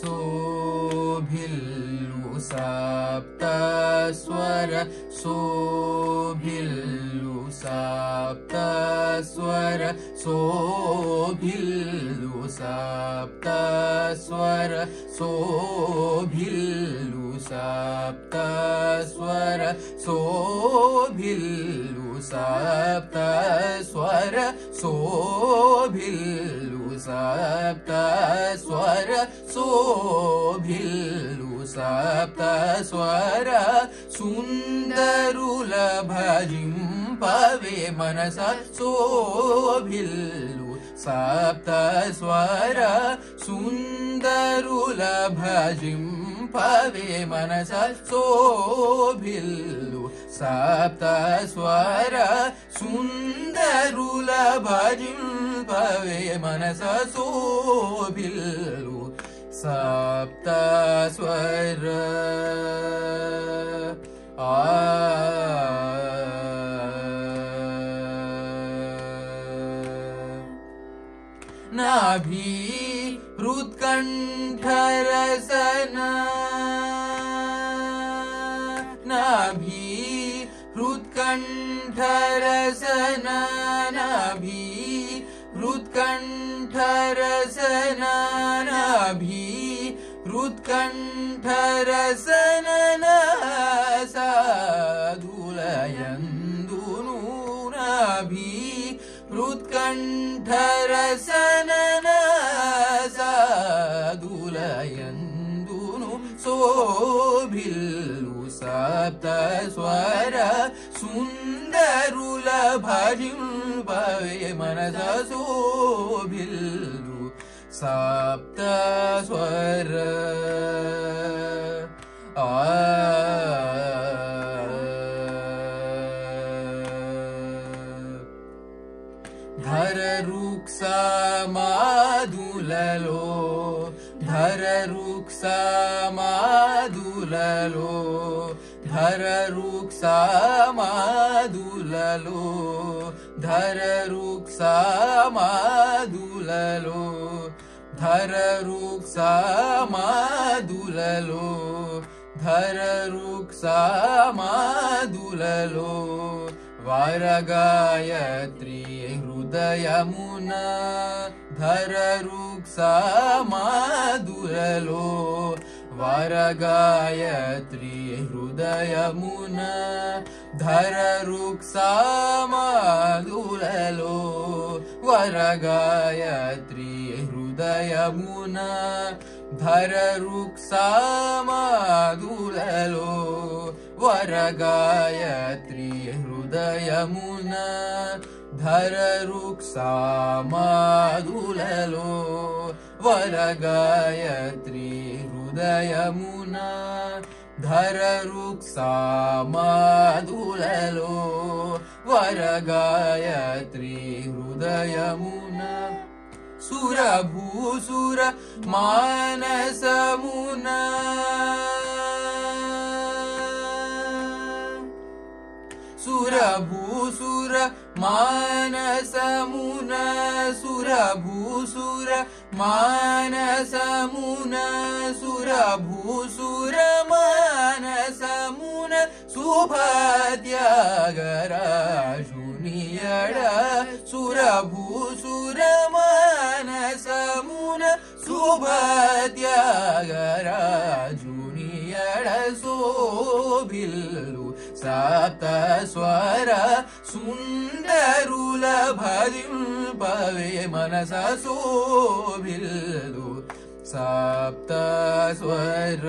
सोभिल्लु सप्त स्वर सोभिल्लु सप्त स्वर सोभिल्लु सप्त स्वर सोभिल्लु सप्त स्वर सुन्दरुल भजिं पवे मनस सोभिल्लु। सप्त स्वर सुन्दरुल भजिं पवे मनस सोभिल्लु। सप्त स्वर सुन्दरुल भजिं पवे मनस सप्त स्वर आ। नाभि हृत्कण्ठरसना। नाभि हृत्कण्ठरसना। नाभि हृत्कण्ठरसना नाभि हृत्कण्ठरसनना साधुलयन्दुनु नाभि हृत्कण्ठरसनना साधुलयन्दुनु सोभिल्लु सप्त स्वर सुन्दरुल भजिं सोभिल्लु सप्त स्वर आ। धर रुक्सा मादुललो धर रुक्सा मादुललो धर रुक्सा मादुललो धर रुक्सा मादुललो धर रुक्सा मादुललो। वरगायत्री हृदयमुना धर रुक्सा मादुललो वरगायत्री हृदयमुना धर रुक्सा मादुललो वरगायत्री हृदयमुना धर रुक्सा मादुललो वरगायत्री हृदयमुना धर रुक्सा मादुललो वरगायत्री हृदयमुना धर रुक्सा मादुललो वरगायत्री हृदयमुना सुरभूसुर मानसमुना। सुरभूसुर मानसमुना सुरभूसुर मानसमुना सुभद्यागराजुनियड सुरभूसुर मानसमुना सुभद्यागराजुनियड सोभिल्लु सप्त स्वर सुन्दरुल भजिं पवे मनस सोभिल्लु सप्त स्वर